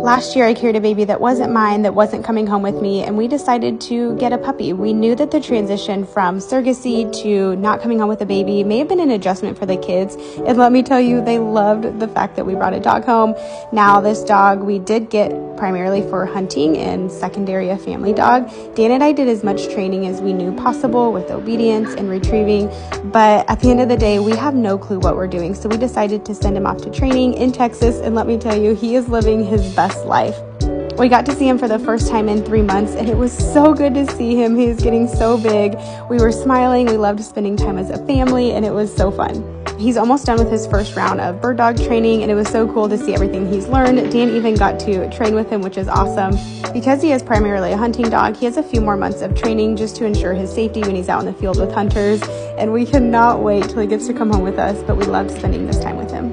Last year, I carried a baby that wasn't mine, that wasn't coming home with me, and we decided to get a puppy. We knew that the transition from surrogacy to not coming home with a baby may have been an adjustment for the kids. And let me tell you, they loved the fact that we brought a dog home. Now, this dog we did get primarily for hunting and secondary a family dog. Dan and I did as much training as we knew possible with obedience and retrieving, but at the end of the day, we have no clue what we're doing. So we decided to send him off to training in Texas, and let me tell you, he is living his best best life. We got to see him for the first time in three months, and it was so good to see him. He was getting so big. We were smiling. We loved spending time as a family, and it was so fun. He's almost done with his first round of bird dog training, and it was so cool to see everything he's learned. Dan even got to train with him, which is awesome. Because he is primarily a hunting dog, he has a few more months of training just to ensure his safety when he's out in the field with hunters, and we cannot wait till he gets to come home with us, but we loved spending this time with him.